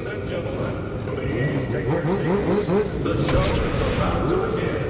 Ladies and gentlemen, please take your seats. The show is about to begin.